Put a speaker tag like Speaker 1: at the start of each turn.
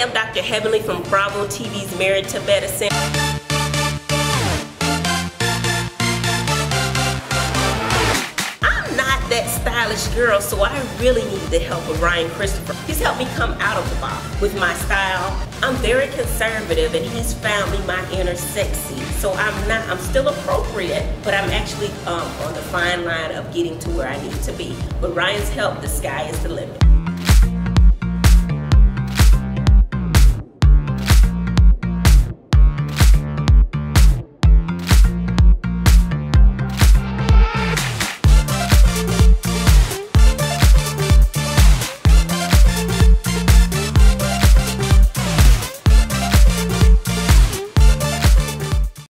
Speaker 1: I'm Dr. Heavenly from Bravo TV's Married to Medicine. I'm not that stylish girl, so I really need the help of Ryan Christopher. He's helped me come out of the box with my style. I'm very conservative and he's found me my inner sexy. So I'm not, I'm still appropriate, but I'm actually um, on the fine line of getting to where I need to be. With Ryan's help, the sky is the limit.